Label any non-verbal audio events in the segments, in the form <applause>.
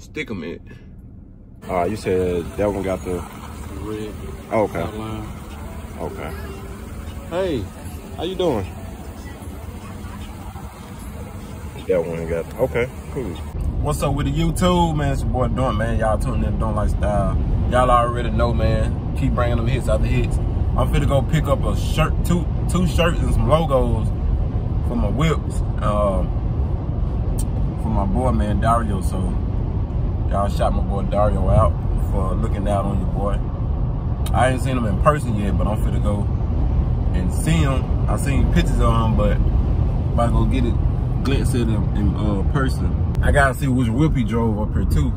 stick 'em in. Uh, you said that one got the red oh, okay. outline. Okay. Hey, how you doing? That one got okay, cool. What's up with the YouTube, man? It's your boy Doinks, man. Y'all tuning in to Doinks Lifestyle. Y'all already know, man. Keep bringing them hits after hits. I'm finna go pick up a shirt, two two shirts and some logos for my whips. Um, for my boy, man, Dario. So y'all shout my boy Dario out for looking out on your boy. I ain't seen him in person yet, but I'm finna go and see him. I seen pictures of him, but if I go get it, glimpse at him in uh, person. I gotta see which whip he drove up here too.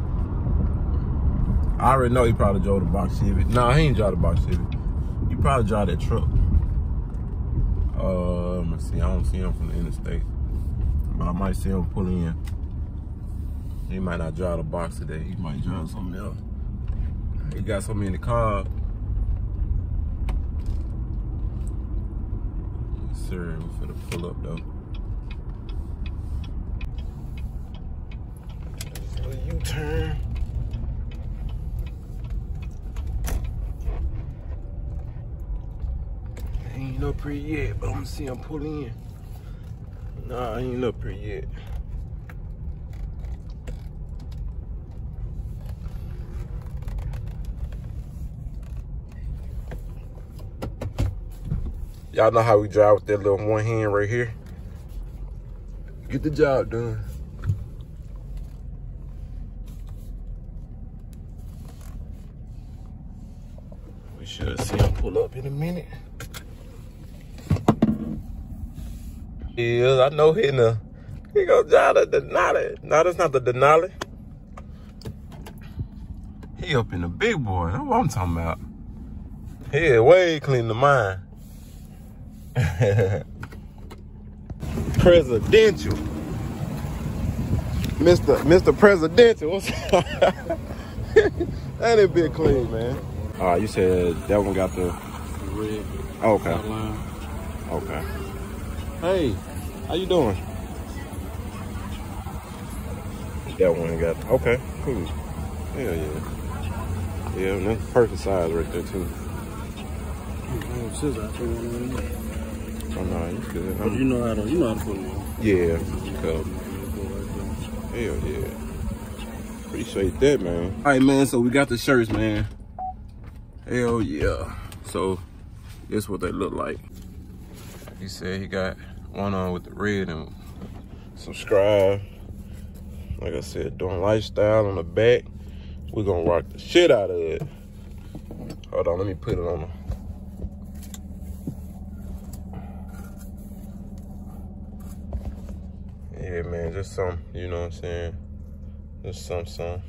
I already know he probably drove the box Chevy. Nah, he ain't drive the box Chevy. He probably drive that truck. Uh, let me see. I don't see him from the interstate, but I might see him pull in. He might not drive the box today. He might drive something else. He got so many cars. Yes, sir. we're finna pull up though. U-turn. Ain't up here yet, but I'm gonna see him pull in. Nah, I ain't up here yet. Y'all know how we drive with that little one hand right here. Get the job done. We should see him pull up in a minute. Yeah, I know he in the, he gonna drive the Denali. No, that's not the Denali. He up in the big boy. That's what I'm talking about. He way clean the mine. <laughs> Presidential. Mr. Mr. Presidential. What's <laughs> that ain't big clean, man. Uh, you said that one got the red okay. outline. Okay. Hey, how you doing? That one got okay, cool. Hell yeah. Yeah, and that's perfect size right there too. Oh, I think one of them. No, you good. But you know how to, you know how to put them on. Yeah, cool. Hell yeah. Appreciate that, man. All right, man. So we got the shirts, man. Hell yeah. So this what they look like. He said he got one on with the red and subscribe. Like I said, Doinks lifestyle on the back. We're gonna rock the shit out of it. Hold on, let me put it on the Yeah, man, just some, you know what I'm saying? Just some, some.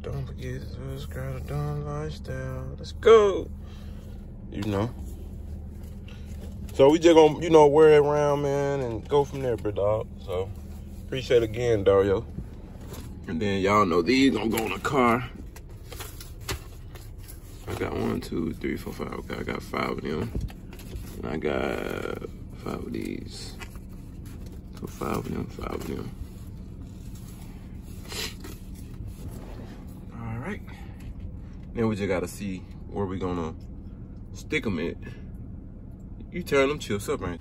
Don't forget to subscribe to Doinks Lifestyle. Let's go. You know. So we just gonna, you know, wear it around, man, and go from there, bro, dog. So appreciate again, Dario. And then y'all know these gonna go in the car. I got one, two, three, four, five. Okay, I got five of them. And I got five of these. So five of them, five of them. All right. Then we just gotta see where we gonna stick them at. You turn them chips up, man.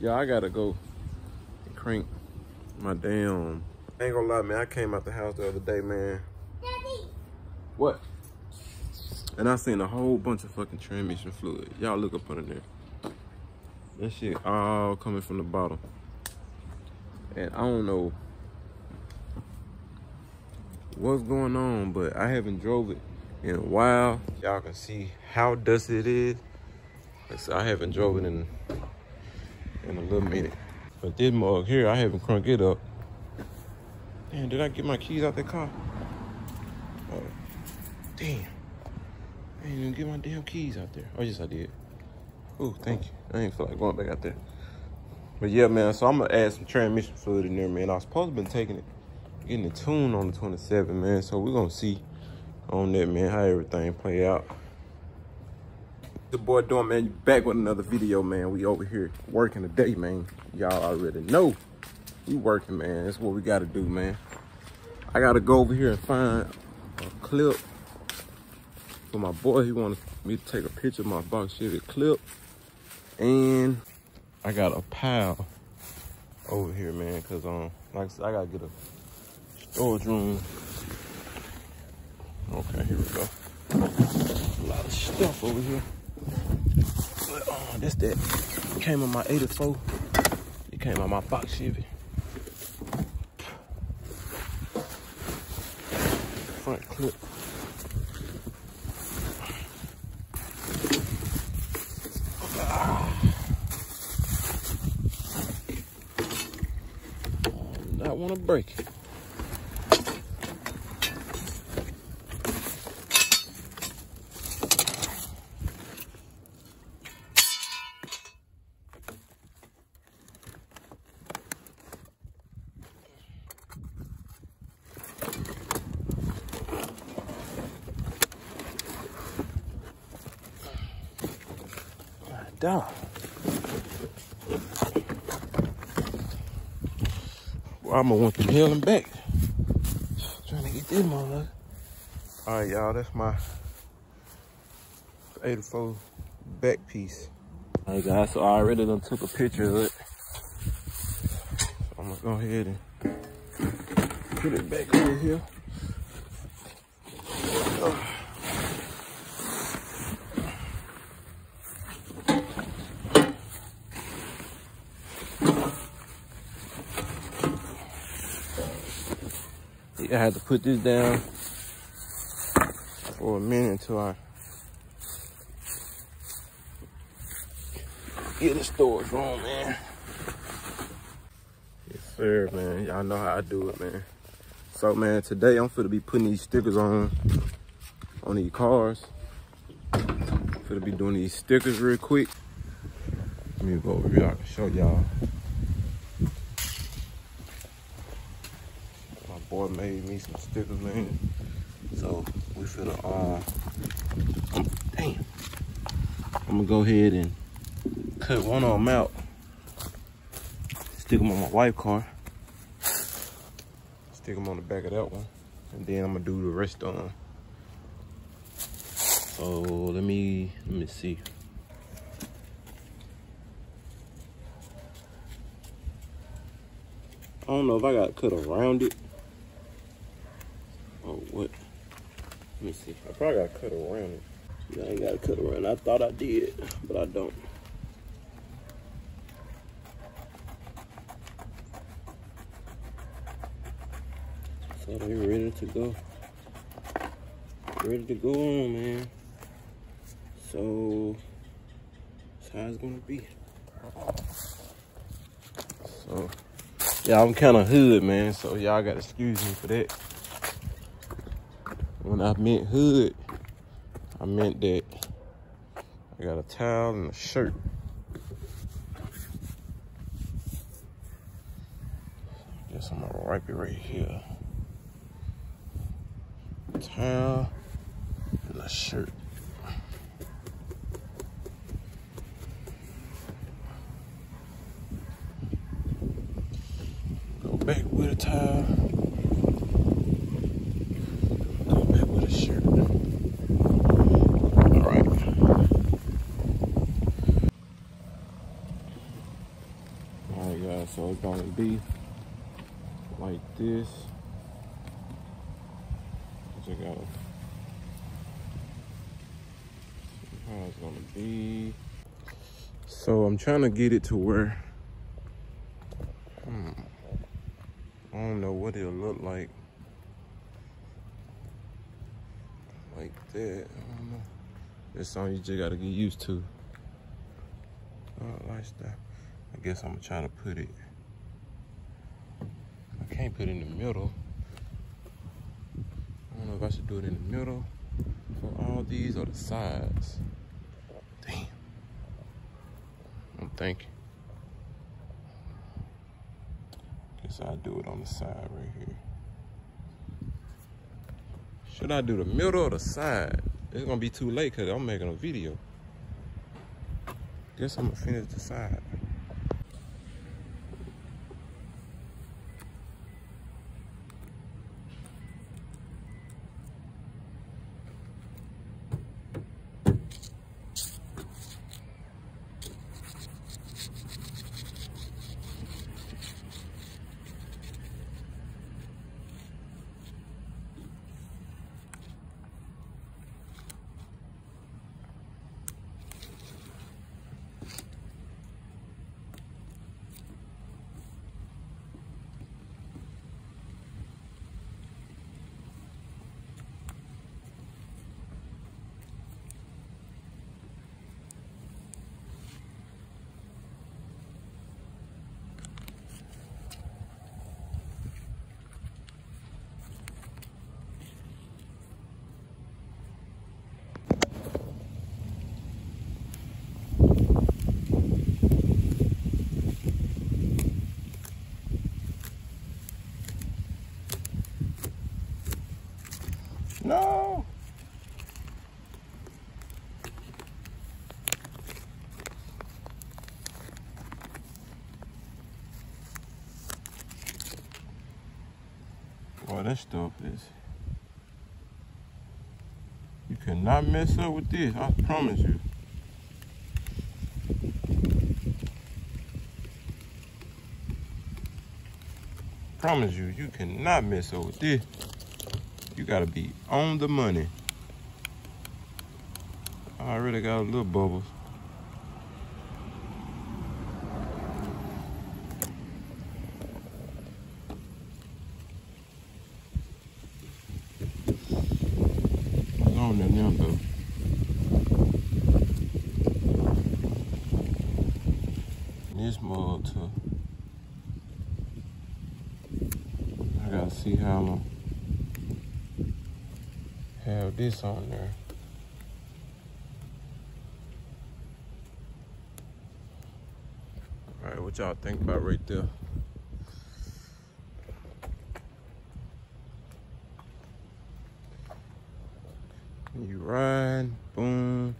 Yeah, I gotta go and crank my damn. I ain't gonna lie, man. I came out the house the other day, man. Daddy. What? And I seen a whole bunch of fucking transmission fluid. Y'all look up under there. That shit all coming from the bottom. And I don't know what's going on, but I haven't drove it in a while. Y'all can see how dusty it is. Like I haven't drove it in in a little minute. But this mug here, I haven't crunked it up. Damn, did I get my keys out the car? Oh, damn. I didn't even get my damn keys out there. Oh, yes, I did. Oh, thank you. I ain't feel like going back out there. But yeah, man, so I'm gonna add some transmission fluid in there, man. I was supposed to been taking it, getting it tuned on the 27, man. So we're gonna see on that, man, how everything play out. The boy doing, man, you back with another video, man. We over here working today, man. Y'all already know. we working, man. That's what we gotta do, man. I gotta go over here and find a clip for my boy. He wanted me to take a picture of my box Chevy clip. And I got a pile over here, man, cause um, like I said, I gotta get a storage room. Okay, here we go. A lot of stuff over here. But uh, this that came on my 84. It came on my box Chevy. Front clip. Break it. Dog. Well, I'm gonna want them hell and back. Trying to get this motherfucker. All right, y'all, that's my 84 back piece. All right, guys, so I already done took a picture of it. I'm gonna go ahead and put it back over here. Oh. I had to put this down for a minute until I get the storage room, man. Yes, sir, man. Y'all know how I do it, man. So, man, today I'm finna be putting these stickers on on these cars. Finna be doing these stickers real quick. Let me go over here. I can show y'all. Boy made me some stickers, man. So we finna, um, damn. I'm gonna go ahead and cut one of them out. Stick them on my wife car. Stick them on the back of that one. And then I'm gonna do the rest on. So let me, let me see. I don't know if I got cut around it Oh, what? Let me see. I probably got to cut around it. Yeah, I ain't got to cut around. I thought I did, but I don't. So they ready to go. Ready to go on, man. So that's how it's gonna be. So yeah, I'm kind of hood, man. So y'all got to excuse me for that when I meant hood, I meant that I got a towel and a shirt. Guess I'm gonna wipe it right here. Towel and a shirt. Go back with a towel. Gonna be like this. Check out how it's gonna be. So I'm trying to get it to where hmm, I don't know what it'll look like. Like that. I don't know. It's something you just gotta get used to. Uh, lifestyle. I guess I'm gonna try to put it. I can't put in the middle. I don't know if I should do it in the middle for all these or the sides. Damn. I'm thinking. Guess I'll do it on the side right here. Should I do the middle or the side? It's gonna be too late because I'm making a video. Guess I'm gonna finish the side. No. Boy, that stuff is. You cannot mess up with this, I promise you. Promise you, you cannot mess up with this. You gotta be on the money. I already got a little bubbles. on. This mug too. I gotta see how I'm have this on there. All right, what y'all think about right there? You ride, boom,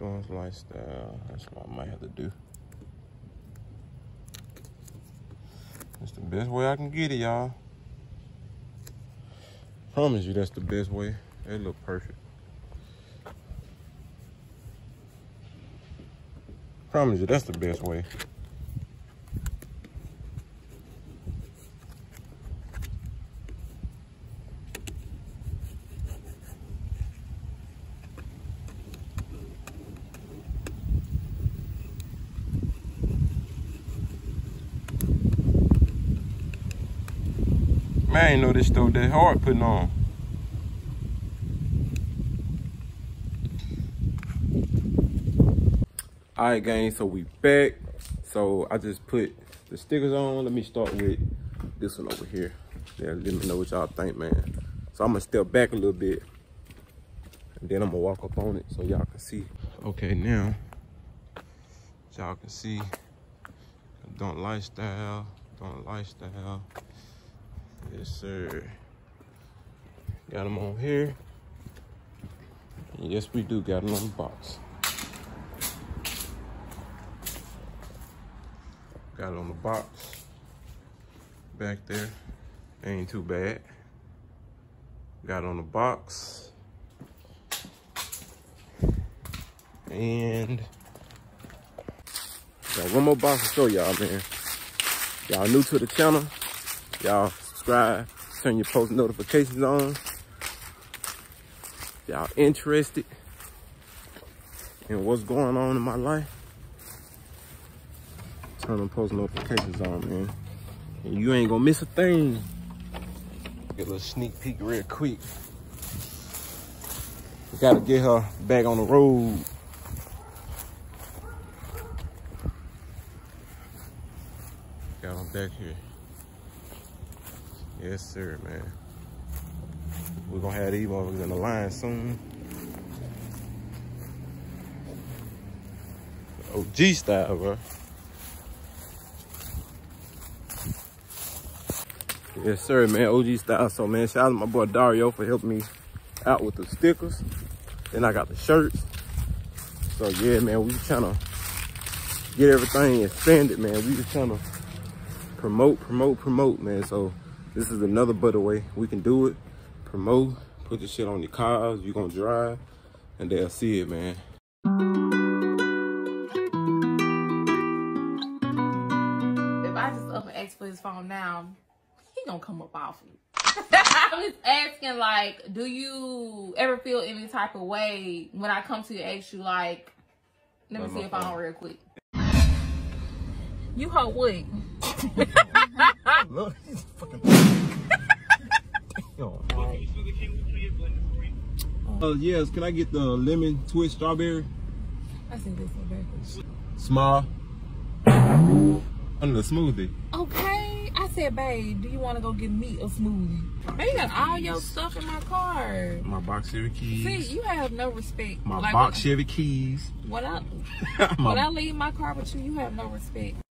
Doinks lifestyle. That's what I might have to do. That's the best way I can get it, y'all. Promise you that's the best way. It look perfect. Promise you that's the best way. Man, I ain't know this stove that hard putting on. All right, gang, so we back. So I just put the stickers on. Let me start with this one over here. Yeah, let me know what y'all think, man. So I'm gonna step back a little bit and then I'm gonna walk up on it so y'all can see. Okay, now, y'all can see, Doinks lifestyle, Doinks lifestyle. Yes, sir. Got them on here. Yes, we do got them on the box. Got it on the box. Back there. Ain't too bad. Got it on the box. And got one more box to show y'all, man. Y'all new to the channel. Y'all subscribe, turn your post notifications on. Y'all interested in what's going on in my life? Turn them post notifications on, man. And you ain't gonna miss a thing. Get a little sneak peek real quick. We gotta get her back on the road. Got her back here. Yes, sir, man. We're gonna have these motherfuckers in the line soon. Oh, OG style, bro. Yes, sir, man. OG style. So, man, shout out to my boy Dario for helping me out with the stickers. Then I got the shirts. So, yeah, man, we trying to get everything expanded, man. We just trying to promote, promote, promote, man. So, this is another better way we can do it. Promote, put the shit on your cars, you're gonna drive, and they'll see it, man. If I just for his phone now, gonna come up off me. I was asking, like, do you ever feel any type of way when I come to you ask you, like, let me see my if I'm phone? real quick. You hold what? <laughs> Look, he's fucking. Yo. Uh, yes, can I get the lemon twist strawberry? I see this one backwards. Small. Under the smoothie. Okay, I said, babe, do you want to go get me a smoothie? Man, you got all your stuff in my car. My box Chevy keys. See, you have no respect. my Like, box Chevy keys. When I <laughs> when I leave my car with you, you have no respect.